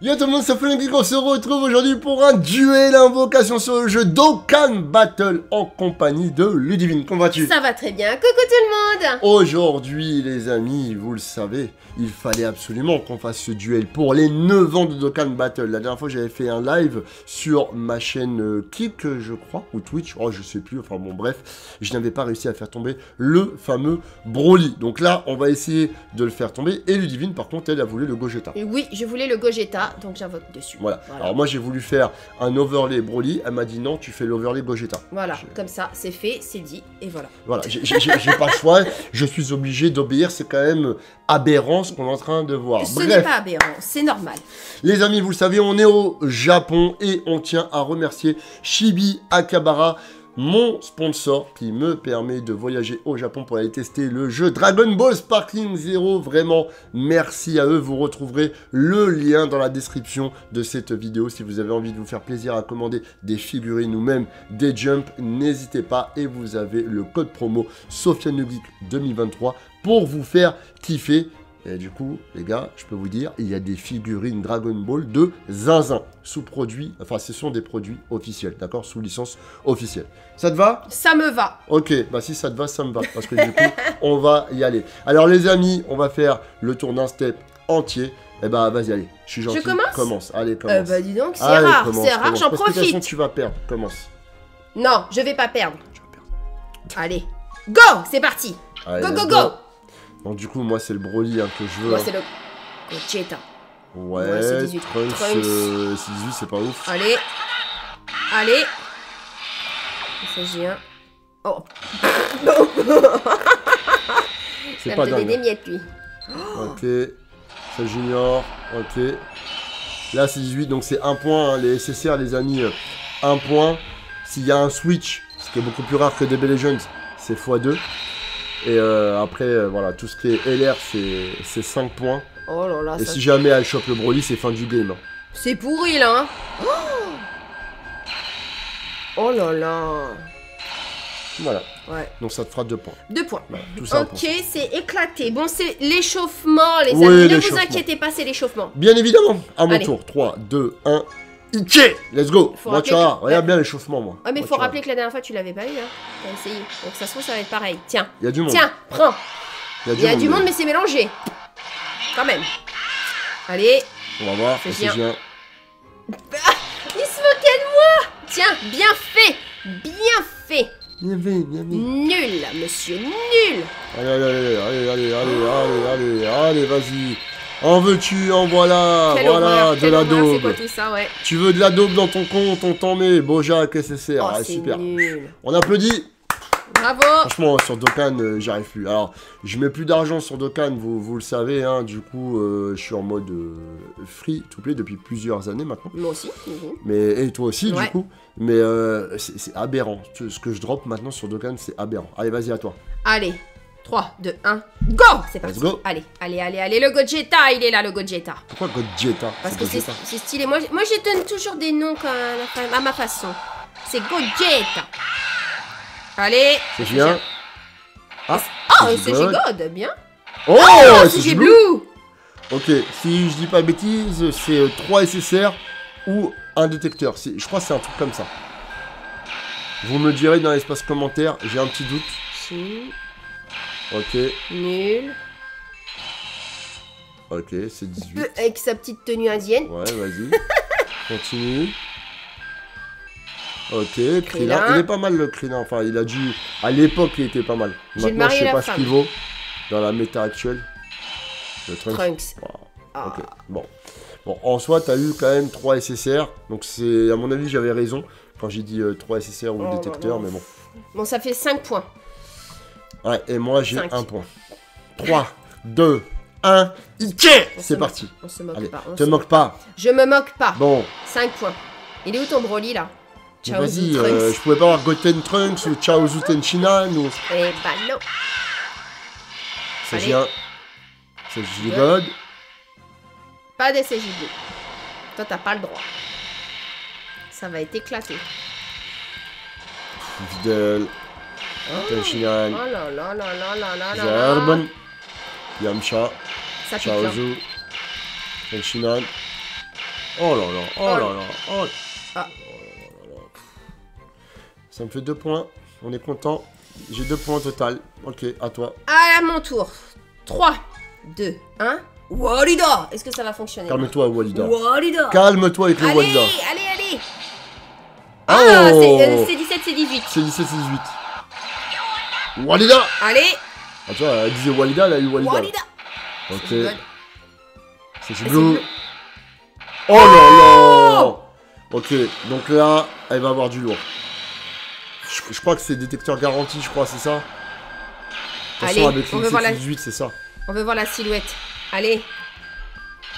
Yo tout le monde, c'est Flinky on se retrouve aujourd'hui pour un duel invocation sur le jeu Dokkan Battle en compagnie de Ludivine. Comment vas-tu? Ça va très bien, coucou tout le monde Aujourd'hui les amis, vous le savez, il fallait absolument qu'on fasse ce duel pour les 9 ans de Dokkan Battle. La dernière fois j'avais fait un live sur ma chaîne euh, Kik, je crois, ou Twitch, oh je sais plus, enfin bon bref, je n'avais pas réussi à faire tomber le fameux Broly. Donc là, on va essayer de le faire tomber et Ludivine par contre, elle a voulu le Gogeta. Et Oui, je voulais le Gogeta, donc j'invoque dessus. Voilà. Alors moi j'ai voulu faire un overlay Broly, elle m'a dit non, tu fais l'overlay Gogeta. Voilà, comme ça, c'est fait, c'est dit, et voilà. Voilà, j'ai- pas le choix, je suis obligé d'obéir, c'est quand même aberrant ce qu'on est en train de voir. Ce n'est pas aberrant, c'est normal. les amis, vous le savez, on est au Japon et on tient à remercier Shibi Akabara, mon sponsor qui me permet de voyager au Japon pour aller tester le jeu Dragon Ball Sparkling Zero. Vraiment, merci à eux. Vous retrouverez le lien dans la description de cette vidéo si vous avez envie de vous faire plaisir à commander des figurines ou même des jumps. N'hésitez pas et vous avez le code promo SofiaNugeek 2023 pour vous faire kiffer. Et du coup, les gars, je peux vous dire, il y a des figurines Dragon Ball de zinzin, sous produits, enfin ce sont des produits officiels, d'accord, sous licence officielle. Ça te va? Ça me va. Ok, bah si ça te va, ça me va, parce que du coup, on va y aller. Alors les amis, on va faire le tour d'un step entier. Eh bah vas-y, allez, je suis gentil. commence? Commence, allez, Euh, commence. bah dis donc, c'est rare, c'est rare, j'en profite. tu vas perdre, commence. Non, je vais pas perdre. Tu vas perdre. Allez, go, c'est parti. Allez, Go, go, go. Donc du coup, moi c'est le Broly hein, que je veux. Moi, hein. c'est le Gogeta. Ouais, Ouais, c'est 18. Trunks, Trunks. euh, c'est 18, c'est pas ouf. Allez, allez. Il s'agit un... Oh, C'est pas dingue. des miettes, lui. Ok, c'est Junior, ok. Là c'est 18, donc c'est un point, hein, les SSR les amis, euh, un point. S'il y a un switch, ce qui est beaucoup plus rare que DB Legends, c'est x2. Et euh, après, euh, voilà, tout ce qui est LR, c'est- c'est 5 points. Oh là là, Et ça... si jamais elle chope le Broly, c'est fin du game. hein. c'est pourri, là. hein. Oh là là. Voilà, Ouais, donc ça te fera 2 points. deux points. Voilà, tout ça pour Ok, c'est éclaté. Bon, c'est l'échauffement, les Oui, amis. Ne vous inquiétez pas, c'est l'échauffement. Bien évidemment, à mon Allez. tour. 3, 2, 1. Let's go Faut Moi tu vois, que- regarde bien l'échauffement moi. Ah, mais Moi, faut vois. rappeler que la dernière fois, tu l'avais pas eu, hein. T'as essayé. Donc, ça se trouve, ça va être pareil. Tiens, Il y a du monde. tiens, prends. Il y a du monde, mais c'est mélangé. Quand même. Allez, On va voir, C'est c'est bien. bien. il se moquait de moi. Tiens, bien fait. Bien fait. Bien vu, bien vu. Nul, monsieur, nul. Allez, allez, allez, allez, allez, allez, allez, allez, allez, vas-y. En veux-tu, en voilà, Quelle voilà, horreur, de la daube. quoi tout ça, ouais. Tu veux de la daube dans ton compte, on t'en met. Bojack, SSR, Oh, ah, c'est super. nul. On applaudit. Bravo. Franchement, sur Dokkan, euh, j'y arrive plus. Alors, je mets plus d'argent sur Dokkan, vous, vous le savez, hein, du coup, euh, je suis en mode euh, free to play depuis plusieurs années maintenant. Moi aussi. Mais, et toi aussi, Ouais. du coup. Mais euh, c'est aberrant. Ce ce que je drop maintenant sur Dokkan, c'est aberrant. Allez, vas-y, à toi. Allez, 3, 2, 1, go C'est parti. Go. Allez, allez, allez, allez, le Gogeta, il est là, le Gogeta. Pourquoi Gogeta Parce que c'est stylé. Moi, moi, je donne toujours des noms quand- à, ma façon. C'est Gogeta. Bleu. C'est bien. Ah, Oh, c'est God. Bien. Oh, Oh, c'est Giblou. Blue. Ok, si je dis pas de bêtises, c'est euh, 3 SSR ou un détecteur. Je crois que c'est un truc comme ça. Vous me direz dans l'espace commentaire, j'ai un petit doute. Si, Ok, Nul. ok, c'est 18. Euh, Avec sa petite tenue indienne. Ouais, vas-y. Continue. Ok, Krillin. Il est pas mal le Krillin. Enfin, il a dû. À l'époque, il était pas mal. Maintenant, je sais pas ce qu'il vaut dans la méta actuelle. Le Trunks. Trunks. Wow. Ah. Ok, bon. Bon, en soi, t'as eu quand même 3 SSR. Donc, c'est. À mon avis, j'avais raison quand j'ai dit euh, 3 SSR ou Oh, détecteur, bah, mais bon. Bon, ça fait 5 points. Ouais, et moi, j'ai Cinq. un point. 3, 2, 1, Ike On se C'est moque- parti. On se moque Allez, pas. on te se moque pas. Je me moque pas. Bon, 5 points. Il est où ton Broly là? Mais Ciao, Vas-y, euh, je pouvais pas avoir Goten Trunks ou Chaozu Tenshinhan ou. Eh bah non. Ça Allez. vient. Ouais. God. Pas d'SJB. Toi, t'as pas le droit. Ça va être éclaté. Videl. Toshinal. Oh Yamcha. Ça Chaozu. Hein. Oh là là, oh, là là, oh là là. Ah. Oh oh ça me fait deux points. On est content. J'ai deux points au total. Ok, à toi. À mon tour. 3, 2, 1. Walida Est-ce que ça va fonctionner Calme-toi, Walida. Walida Calme-toi avec le Walida. Allez, allez, allez Ah, c'est 17, c'est 18. C'est 17, c'est 18. Walida Allez, Ah, tu vois, elle disait Walida, elle a eu Walida. Walida Ok. C'est bleu. Oh là là Ok, donc là, elle va avoir du lourd. Je, je crois que c'est détecteur garanti, je crois, c'est ça? Allez, Attention, avec on veut voir la- 18, c'est ça. On veut voir la silhouette. Allez.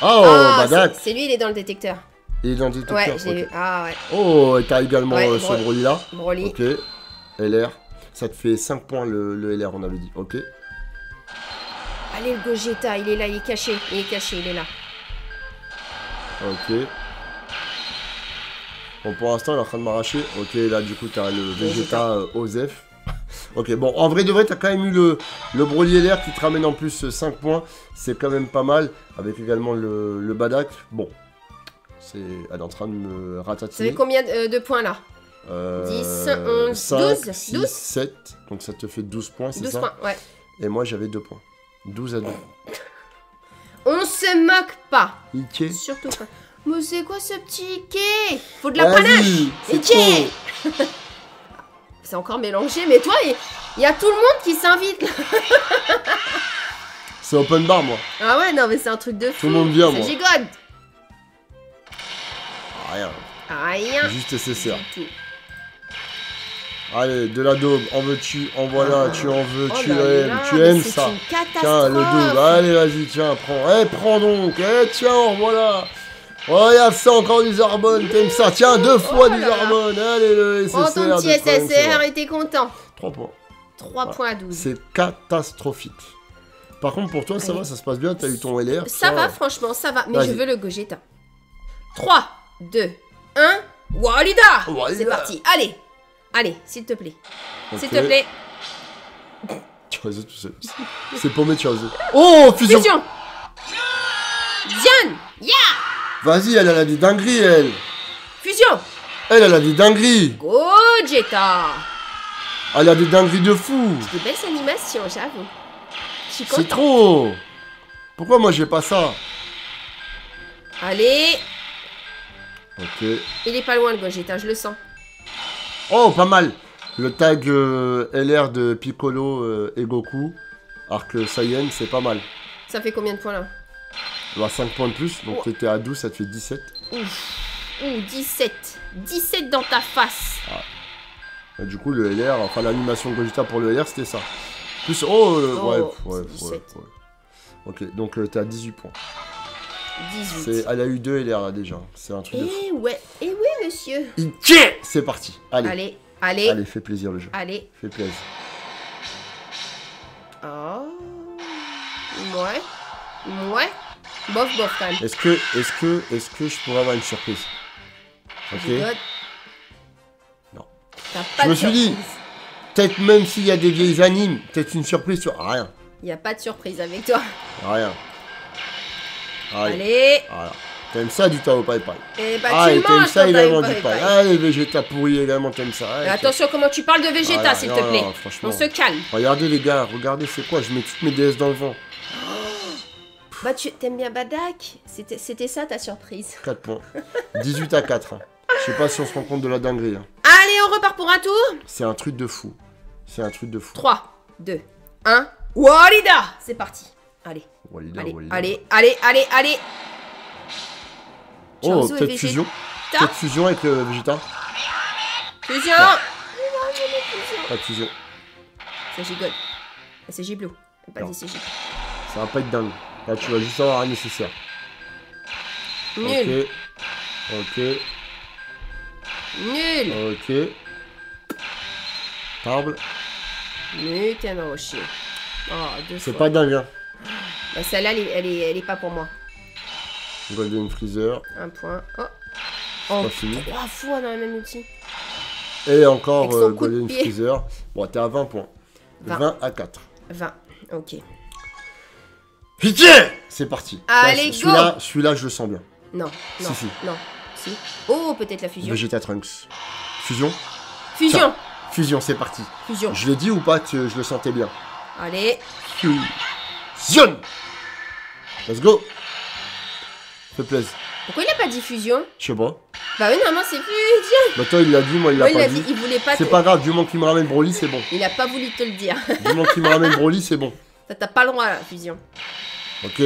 Oh, ah, Badak c'est- c'est lui, il est dans le détecteur. Il est dans le détecteur. Ouais, j'ai ok. vu. Ah ouais. Oh, et t'as également Ouais, euh, ce Bro- Broly là. Broly. Ok. LR. Ça te fait 5 points le, le LR, on avait dit. Ok. Allez, le Gogeta, il est là, il est caché. Il est caché, il est là. Ok. Bon, pour l'instant, il est en train de m'arracher. Ok, là, du coup, t'as le Vegeta euh, Osef. ok, bon, en vrai de vrai, t'as quand même eu le, le Broly LR qui te ramène en plus 5 points. C'est quand même pas mal. Avec également le, le Badak. Bon. C'est... Elle est en train de me Vous savez ratatiner. combien de, euh, de points là? Euh, 10, 11, 5, 12, 6, 12. 7. Donc ça te fait 12 points, c'est 12 ça points, ouais. Et moi, j'avais 2 points. 12 à 2. On se moque pas. Ike Surtout pas. Mais c'est quoi ce petit Ike? Faut de la Vas-y, panache c'est Ike trop. C'est encore mélangé, mais toi, il y a tout le monde qui s'invite là. C'est open bar, moi. Ah ouais, non, mais c'est un truc de fou. Tout le monde vient, C'est moi. gigode. Rien. Rien. Juste SSR. Du. Allez, de la daube, en veux-tu, en voilà, Ah. tu en veux, Oh tu là aimes, là, tu aimes ça. Tiens, le double, allez, vas-y, tiens, prends. Eh, prends donc, eh, tiens, voilà. Regarde ça, encore du Zarbonne, t'aimes ça. Tiens, deux fois Oh du là là. Zarbonne, allez, le SSR. Oh, ton petit SSR bon. était content. 3 points. 3 points à 12. C'est catastrophique. Par contre, pour toi, ça va, ça se passe bien, t'as eu ton LR. Ça va, franchement, ça va. Mais je veux le Gogeta. 3, 2, 1. Walida Walida. C'est parti. Allez. Allez, s'il te plaît. S'il te plaît. Tu vas tout seul. C'est paumé, tu vas Oh, fusion Fusion Diane Yeah Vas-y, elle, elle a des dingueries, elle. Fusion Elle, elle a des dingueries. Gogeta Elle a des dingueries de fou. Des belles animations, j'avoue. Je suis C'est trop. Pourquoi moi j'ai pas ça? Allez Ok. Il est pas loin le Gogeta, je le sens. Oh, pas mal. Le tag euh, LR de Piccolo euh, et Goku, Arc Saiyan, c'est pas mal. Ça fait combien de points là? Tu as 5 points de plus, donc Oh. t'étais à 12, ça te fait 17. Ouh, 17 17 dans ta face Et du coup, le LR, enfin l'animation de Gogeta pour le LR, c'était ça. Plus, oh, euh, Oh, ouais, ouais, ouais, 17. ouais. Ok, donc euh, t'es à 18 points. 18. C'est, elle a eu 2 LR là déjà. C'est un truc de fou. Eh ouais, eh oui monsieur C'est parti. Allez. Allez, allez, Allez, fais plaisir le jeu. allez. Fais plaisir. Oh. Ouais. Ouais. Bof, bof quand même. Est-ce que, est-ce que, est-ce que je pourrais avoir une surprise? Ok. Non. Pas Je de me suis dit-. Peut-être même s'il y a des vieilles animes, peut-être une surprise sur. Rien. Y a pas de surprise avec toi. Rien. Allez. Allez. Voilà. T'aimes ça du Tao Pai Pai. Et bah Ah, tu et t'aimes ça également du eu pain. paille. Allez, Vegeta pourri également, t'aimes ça. Attention comment tu parles de Vegeta Voilà, s'il te non, plaît. franchement. On se calme. Regardez les gars, regardez c'est quoi, je mets toutes mes DS dans le vent. Bah tu t'aimes bien Badak? C'était c'était ça ta surprise. 4 points. 18 à 4. hein. Je sais pas si on se rend compte de la dinguerie. hein. Allez, on repart pour un tour. C'est un truc de fou. C'est un truc de fou. 3, 2, 1. Walida C'est parti. Allez, Allez, allez, allez, allez, allez. Oh, peut-être Vegeta. fusion. Peut-être fusion avec le Vegeta. Fusion Pas de fusion. C'est Gigode. C'est Giblou. Pas Non. dit c'est. Ça va pas être dingue. Là, tu vas juste avoir un nécessaire. Nul, Ok. nul, Ok. Ok. Table. nul, t'es un rocher. Oh, deux C'est pas dingue, hein. Bah, celle-là, elle, est- elle est, elle est pas pour moi. Golden Freezer. Un point. Oh. Oh, trois fois dans le même outil. Et encore euh, Golden. Freezer. Bon, t'es à 20 points. 20. 20 à 4. 20. Ok. Pitié C'est parti. Allez, Là, Celui-là, je le sens bien. Non, non, Si, si. non. Si. Oh, peut-être la fusion. Vegeta Trunks. Fusion? Fusion Fusion, c'est parti. Fusion. Je l'ai dit ou pas que je le sentais bien? Allez. Fusion Let's go Fais plaisir. Pourquoi il a pas dit fusion Je sais pas. Bah oui, normalement c'est fusion. Bah toi, il l'a dit, moi, il l'a Ouais, il pas a dit. dit, il voulait pas C'est te- pas grave, du moment qu'il me ramène Broly, c'est bon. Il a pas voulu te le dire. Du moment qu'il me ramène Broly, c'est bon. Ça t'as pas le droit à la fusion. Ok.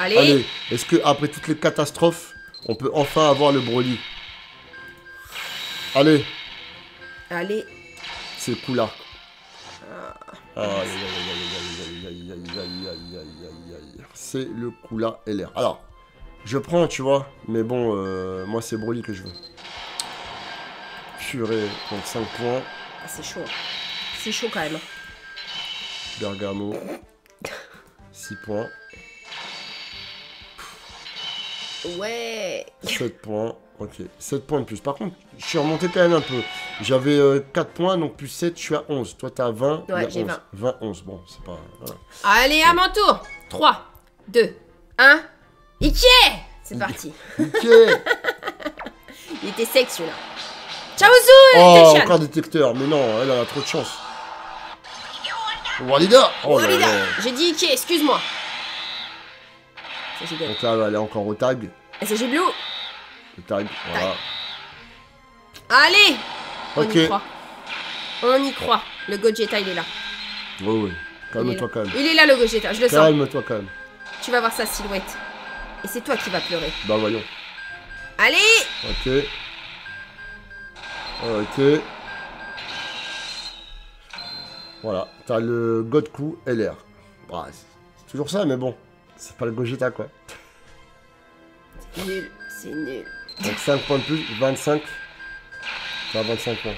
Allez. Allez, est-ce que après toutes les catastrophes, on peut enfin avoir le Broly? Allez, Allez. c'est cool là. Aïe, aïe, aïe, aïe, aïe, aïe, aïe, aïe, aïe. C'est le là LR. Alors, je prends, tu vois, mais bon, euh, moi c'est Broly que je veux. Purée, donc 5 points. Ah, c'est chaud. C'est chaud quand même. Bergamo, 6 points. Ouais. 7 points. Ok, 7 points de plus. Par contre, je suis remonté quand même un peu. J'avais euh, 4 points, donc plus 7, je suis à 11. Toi, t'as 20. il y a Ouais, j'ai 11. 20. 20, 11. Bon, c'est pas. Voilà. Allez, à mon tour. 3, 2, 1. Ike C'est parti. Ok Il était sec celui-là. Ciao Oh, Zou encore détecteur. Mais non, elle, elle a trop de chance. Walida Oh là Walida. là. J'ai dit Ike, excuse-moi. Ça j'ai. Donc là, elle est encore au tag. J'ai blue. Le tag, voilà. Allez On y croit. On y croit. Le Gogeta, il est là. Oui, oui. Calme-toi même. il est là, le Gogeta, je le sens. Calme-toi quand même. Tu vas voir sa silhouette. Et c'est toi qui vas pleurer. Bah voyons. Allez Ok. Ok. Voilà, t'as le Godku LR. Bah, c'est toujours ça, mais bon. C'est pas le Gogeta, quoi. Nul, c'est nul. Donc 5 points de plus, 25. T'as 25 points.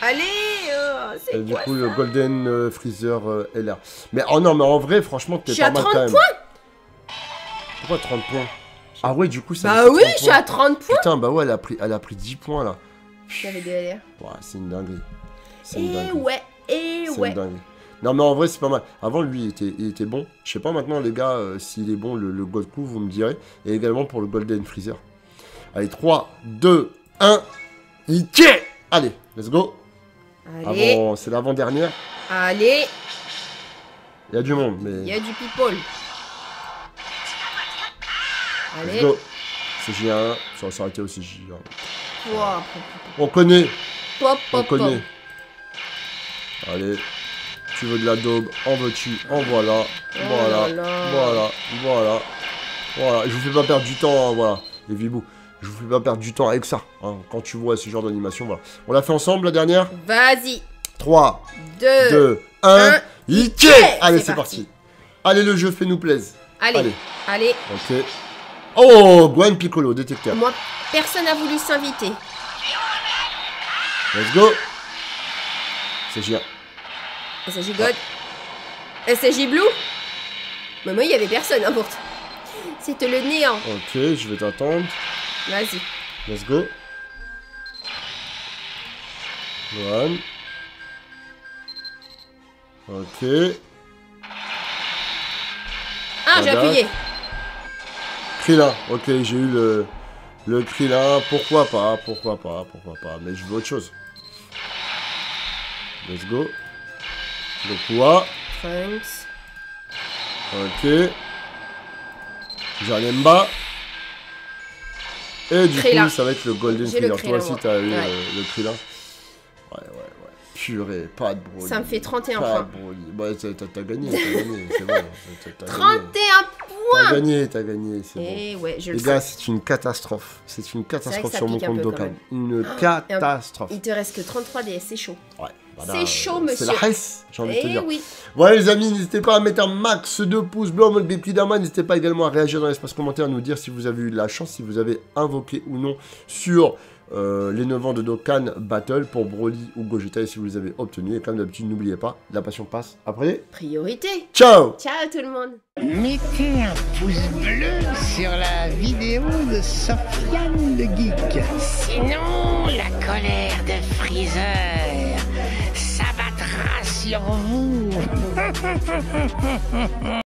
Allez oh, Et C'est du quoi coup, ça le Golden euh, Freezer euh, LR. Mais oh non, mais en vrai, franchement, t'es Je suis pas à mal 30 quand même. points Pourquoi 30 points? Ah ouais, du coup, ça Bah oui, 30 je suis à 30 points Putain, bah ouais, elle a pris, elle a pris 10 points là. J'avais des LR. Ouais, c'est une dinguerie. C'est une Et dinguerie. ouais, et C'est ouais. une dinguerie. Non, mais en vrai, c'est pas mal. Avant, lui, il était, il était bon. Je sais pas maintenant, les gars, euh, s'il est bon, le, le Goku, vous me direz. Et également pour le Golden Freezer. Allez, 3, 2, 1. Ike Allez, let's go. Allez, Avant, c'est l'avant-dernière. allez, Il y a du monde, il y mais. a du people. Let's Allez. go. C'est J1. Ça va s'arrêter aussi J1. Pouah, On connaît. pop, On pop. connaît. Allez. Tu veux de la daube En veux-tu En voilà. Voilà. Oh là là. Voilà. Voilà. Voilà. Je vous fais pas perdre du temps, hein, voilà. Les vibous. Je vous fais pas perdre du temps avec ça. hein, quand tu vois ce genre d'animation, voilà. On l'a fait ensemble la dernière? Vas-y. 3, 2. 2, 1. un. Ike Ike Allez, C'est parti. parti. Allez, le jeu fait nous plaise. Allez, Allez. allez. Ok. Oh, Gwen Piccolo, détecteur. Moi, personne n'a voulu s'inviter. Let's go. C'est J1. SJ God. SJ Blue. Mais moi, il y avait personne, hein, pourtant. C'était le néant. Ok, je vais t'attendre. Vas-y. Let's go. One. Ok. Ah, j'ai appuyé. Krillin. Ok, j'ai eu le, le Krillin. Pourquoi pas, pourquoi pas, pourquoi pas. Mais je veux autre chose. Let's go. Le quoi Trunks. Ok. Janemba. Et du Krillin. coup, ça va être le Golden Freezer. Toi aussi, t'as eu Ouais. euh, le Krillin. Ouais, ouais, ouais. Purée, pas de Broly. Ça me fait 31 pas points. de Broly. Bah, t'as gagné, t'as gagné, c'est t'as 31 gagné. points T'as gagné, t'as gagné, c'est bon. Et ouais, je Les le gars, c'est une catastrophe. C'est une catastrophe sur mon compte Dokkan. Une catastrophe. Il te reste que 33 DS, c'est chaud. Ouais, voilà, C'est chaud, C'est monsieur. la hesse, j'ai envie de te Eh dire. oui. Voilà les amis, n'hésitez pas à mettre un max de pouces bleus en mode Bepidama. N'hésitez pas également à réagir dans l'espace commentaire, à nous dire si vous avez eu de la chance, si vous avez invoqué ou non sur euh, les 9 ans de Dokkan Battle pour Broly ou Gogeta et si vous les avez obtenus. Et comme d'habitude, n'oubliez pas, la passion passe après. Priorité. Ciao Ciao tout le monde. Mettez un pouce bleu sur la vidéo de Sofiane le Geek. Sinon, la colère de Freezer s'abattra sur vous.